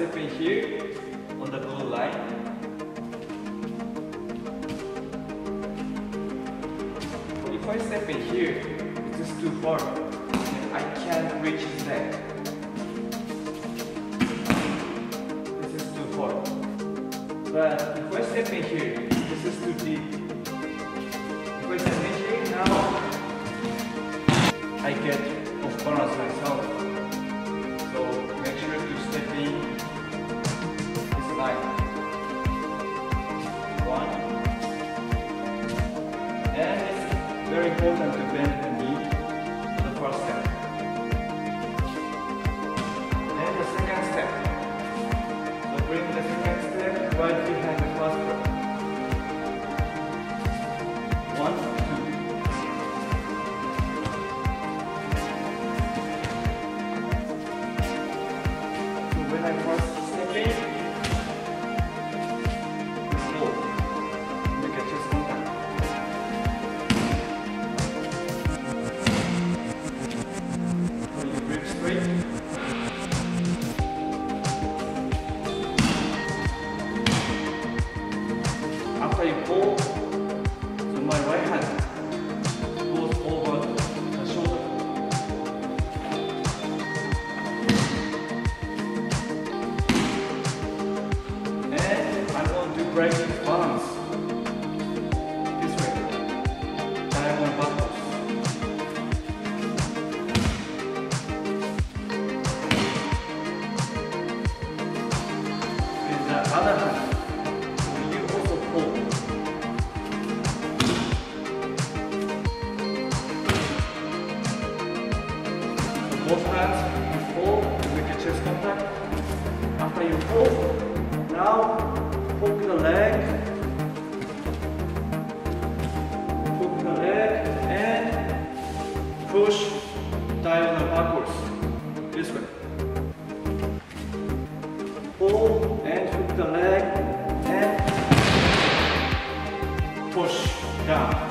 step in here on the blue line. If I step in here, it is too far I can't reach his neck. This is too far. But if I step in here, this is too deep. If I step in here now, I get off balance myself. Very important to bend the knee the first step. You pull, so my right hand goes over the shoulder. And I'm going to break his balance. This way. Diagonal backwards. With the other hand, both hands, you pull, you make a chest contact. After you pull, now hook the leg, hook the leg, and push diagonal backwards. This way. Pull and hook the leg and push down.